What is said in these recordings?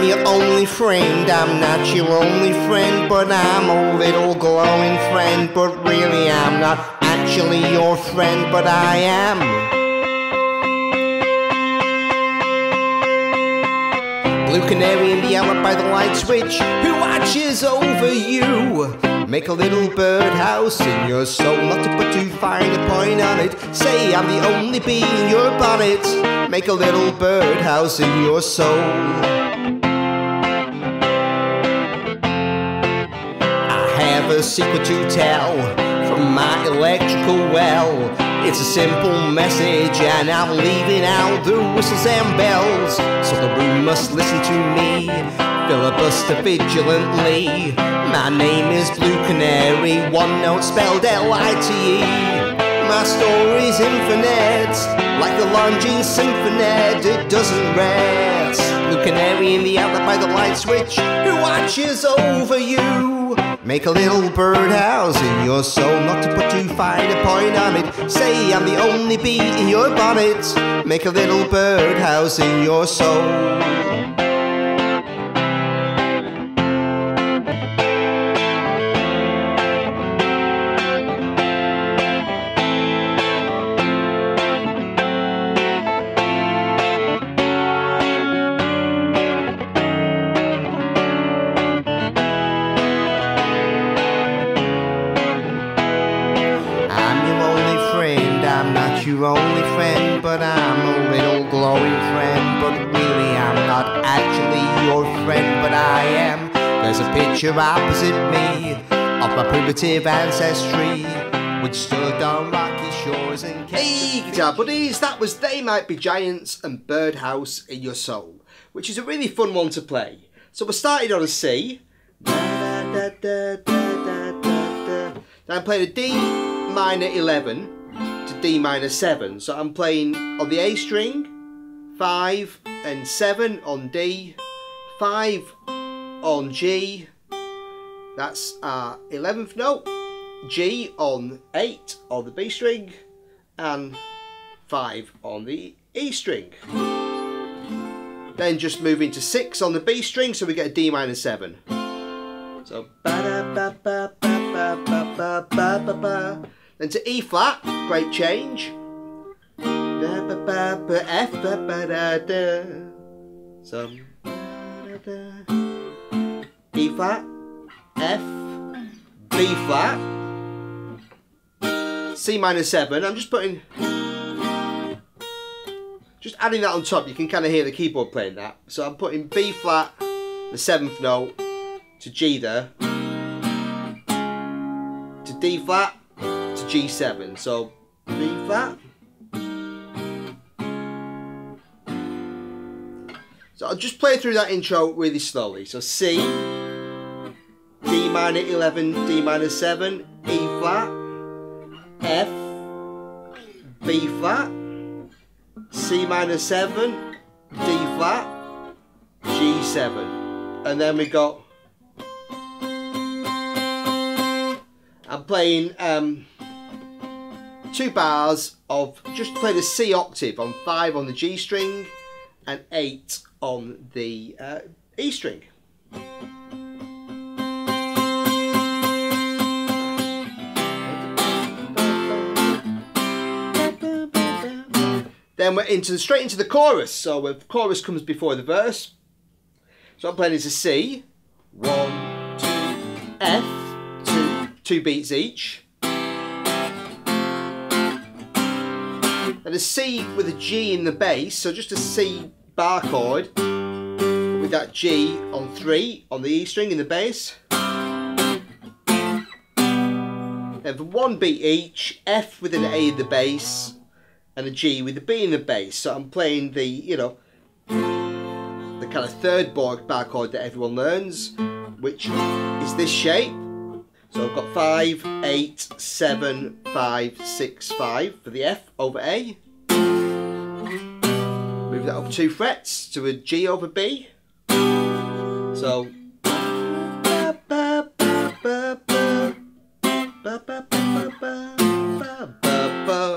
I'm your only friend. I'm not your only friend, but I'm a little glowing friend. But really, I'm not actually your friend, but I am. Blue canary in the outlet by the light switch, who watches over you. Make a little birdhouse in your soul, not to put too fine a point on it. Say I'm the only bee in your bonnet. Make a little birdhouse in your soul. A secret to tell from my electrical well. It's a simple message, and I'm leaving out the whistles and bells. So the room must listen to me, filibuster vigilantly. My name is Blue Canary, one note spelled L-I-T-E. My story's infinite, like the Longines Symphonette, it doesn't rest. Canary in the outlet by the light switch, who watches over you. Make a little birdhouse in your soul, not to put too fine a point on it. Say I'm the only bee in your bonnet. Make a little birdhouse in your soul. Picture opposite me of my primitive ancestry, which stood on rocky shores and. Hey, guitar buddies, that was They Might Be Giants and Birdhouse in Your Soul, which is a really fun one to play. So we started on a C. Then I played a D minor 11 to D minor 7. So I'm playing on the A string, 5 and 7 on D, 5 on G, that's uh, our 11th note. G on 8 on the B string and 5 on the E string. Then just move into 6 on the B string so we get a D minor 7. So Then to E flat, great change. F So E flat F, B flat, C minor seven. I'm just putting, just adding that on top. You can kind of hear the keyboard playing that. So I'm putting B flat, the seventh note, to G there, to D flat, to G7. So B flat. So I'll just play through that intro really slowly. So C, minor 11, D minor 7, E flat, F, B flat, C minor 7, D flat, G7. And then we got I'm playing um, two bars of just play the C octave on five on the G string and eight on the uh, E string. Then we're into straight into the chorus. So the chorus comes before the verse. So I'm playing as a C, one, two, F, two, two beats each. And a C with a G in the bass, so just a C bar chord with that G on three on the E string in the bass. Then for one beat each, F with an A in the bass and a G with a B in the bass. So I'm playing the, you know, the kind of third bar, chord that everyone learns, which is this shape. So I've got five, eight, seven, five, six, five for the F over A. Move that up two frets to a G over B. So.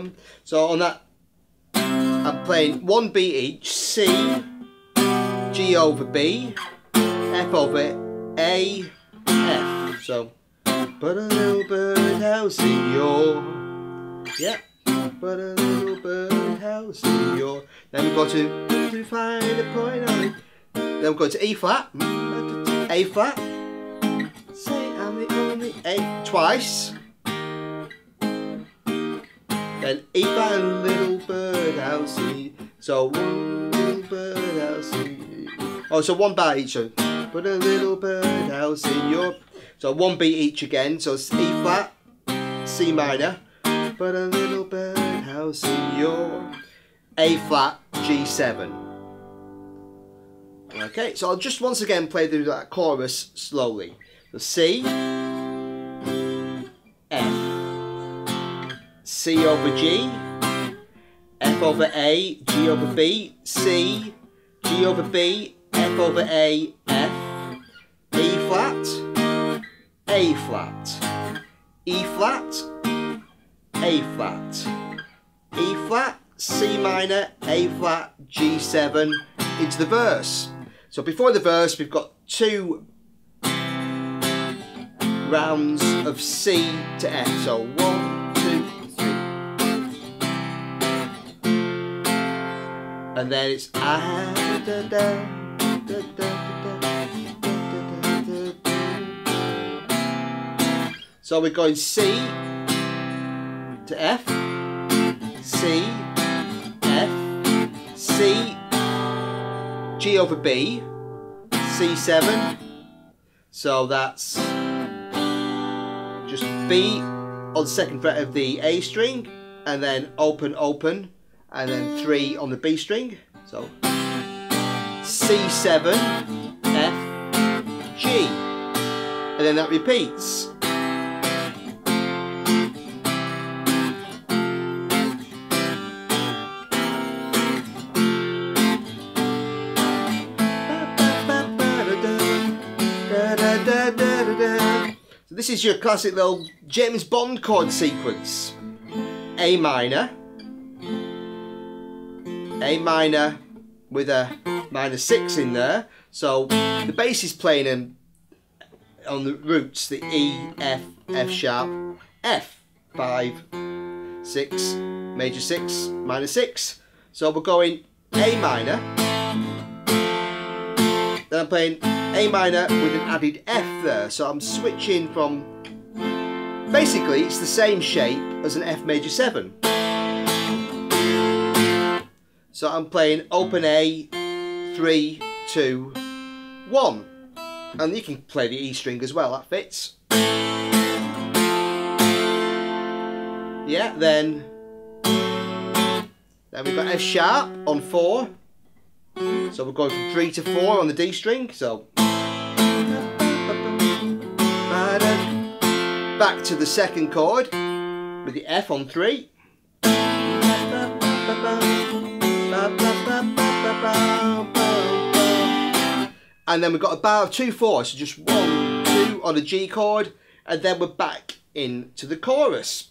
Um, so on that, I'm playing one beat each, C, G over B, F over A, F. So, put a little birdhouse in your, yeah, put a little birdhouse in your. Then we go to to find a point on it. Then we go to E flat, A flat. Say I'm the only A twice. Then E flat and little birdhouse in. So one little birdhouse in. Oh, so one bar each. So put a little birdhouse in your. So one beat each again. So it's E flat, C minor. Put a little birdhouse in your A flat, G7. Okay, so I'll just once again play through that chorus slowly. The C, C over G, F over A, G over B, C, G over B, F over A, F, E flat, A flat, E flat, A flat, E flat, C minor, A flat, G7 into the verse. So before the verse we've got two rounds of C to F. So one, And then it's ah, So we're going C to F, C, F, C, G over B, C7. So that's just B on the second fret of the A string, and then open, open, and then three on the B string. So C7, F, G, and then that repeats. So this is your classic little James Bond chord sequence. A minor, A minor with a minor six in there. So the bass is playing in, on the roots, the E, F, F sharp, F, five, six, major six, minor six. So we're going A minor, then I'm playing A minor with an added F there. So I'm switching from, basically it's the same shape as an F major 7. So I'm playing open hmm. A, three, two, one. And you can play the E string as well, that fits. Yeah, then, then we've got F sharp on 4. So we're going from 3 to 4 on the D string. So back to the second chord with the F on 3. And then we've got a bar of 2 4, so just 1, 2 on a G chord, and then we're back into the chorus.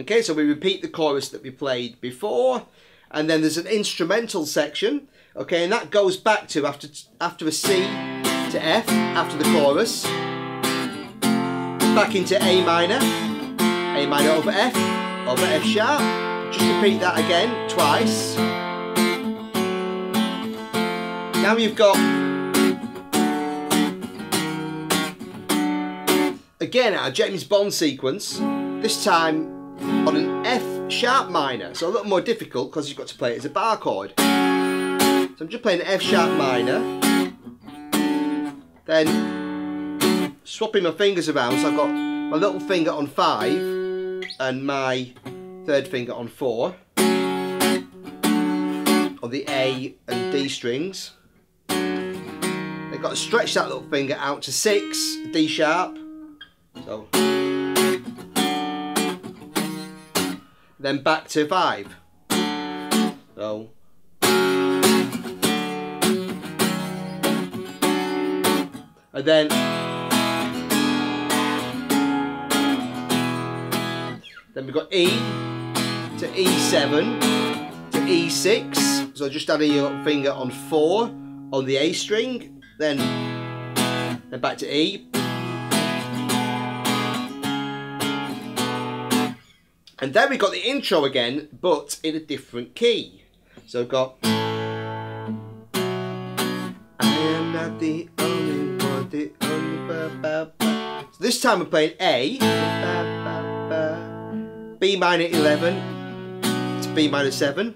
Okay, so we repeat the chorus that we played before, and then there's an instrumental section Okay, and that goes back to after after a C to F after the chorus. Back into A minor, A minor over F, over F sharp. Just repeat that again twice. Now you've got again our James Bond sequence. This time on an F sharp minor, so a little more difficult because you've got to play it as a bar chord. So I'm just playing F sharp minor. Then swapping my fingers around. So I've got my little finger on five and my third finger on four. On the A and D strings. I've got to stretch that little finger out to six, D sharp. So then back to five. So. And then. Then we've got E to E7 to E6 so just adding your finger on 4 on the A string, then, then back to E. And then we got the intro again, but in a different key. So we've got the only one, the only ba, ba, ba. So this time we're playing A. B minor 11 to B minor 7.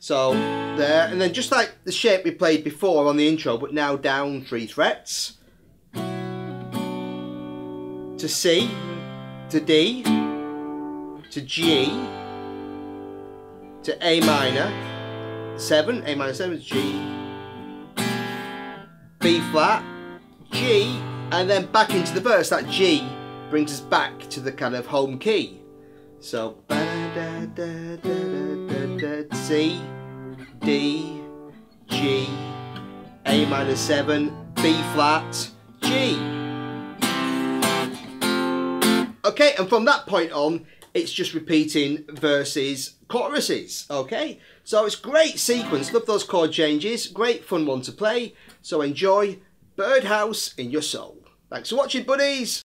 So there, and then just like the shape we played before on the intro, but now down three frets. To C, to D, to G, to A minor, 7, A minor 7 is G, B flat, G, and then back into the verse. That G brings us back to the kind of home key. So, C, D, G, A minor 7, B flat, G. Okay, and from that point on, it's just repeating verses, choruses, okay? So it's great sequence, love those chord changes, great fun one to play. So enjoy Birdhouse in Your Soul. Thanks for watching, buddies.